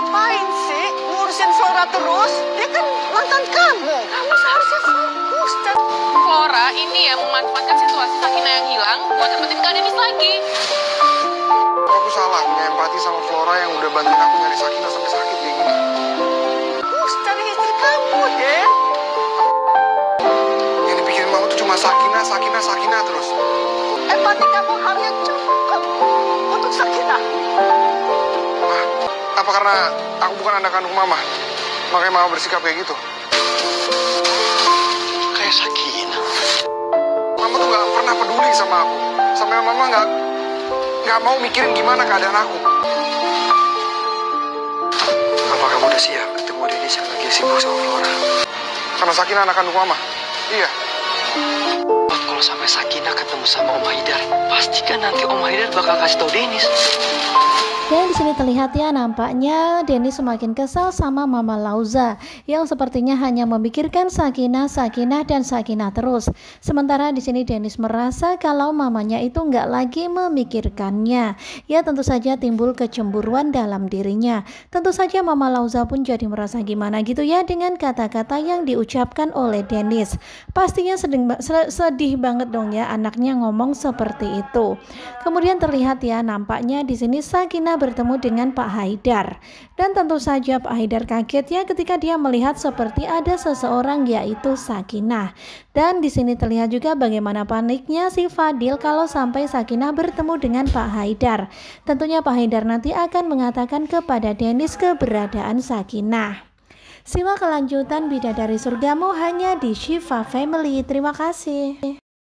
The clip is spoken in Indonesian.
ngapain sih ngurusin Flora terus? Dia kan mantan kamu. Kamu seharusnya fokus dan Flora ini ya memanfaatkan situasi Sakina yang hilang buat dapetin Kak Denis lagi. Aku salah punya empati sama Flora yang udah bantuin aku nyari Sakina sampai sakit kayak gini. fokus cari istri kamu, Den. Yang dipikirin mama tuh cuma Sakina, Sakina, Sakina terus. Empati kamu harusnya cukup apa karena aku bukan anak kandung mama? Makanya mama bersikap kayak gitu. Kayak Sakina. Mama tuh gak pernah peduli sama aku. Sampai mama gak, gak mau mikirin gimana keadaan aku. Apa kamu udah siap ketemu Denis yang lagi sibuk sama Flora? Karena Sakina anak kandung mama. Iya. Kalau sampai Sakina ketemu sama Om Haidar, pastikan nanti Om Haidar bakal kasih tau Denis. Dan di sini terlihat ya nampaknya Denny semakin kesal sama Mama Lauza yang sepertinya hanya memikirkan Sakinah, Sakinah dan Sakinah terus. Sementara di sini Dennis merasa kalau mamanya itu nggak lagi memikirkannya. Ya tentu saja timbul kecemburuan dalam dirinya. Tentu saja Mama Lauza pun jadi merasa gimana gitu ya dengan kata-kata yang diucapkan oleh Dennis. Pastinya sedih, sedih banget dong ya anaknya ngomong seperti itu. Kemudian terlihat ya nampaknya di sini Sakinah bertemu dengan Pak Haidar. Dan tentu saja Pak Haidar kaget ya ketika dia melihat seperti ada seseorang yaitu Sakinah. Dan di sini terlihat juga bagaimana paniknya si Fadil kalau sampai Sakinah bertemu dengan Pak Haidar. Tentunya Pak Haidar nanti akan mengatakan kepada Dennis keberadaan Sakinah. Simak kelanjutan Bidadari Surgamu hanya di Shiva Family. Terima kasih.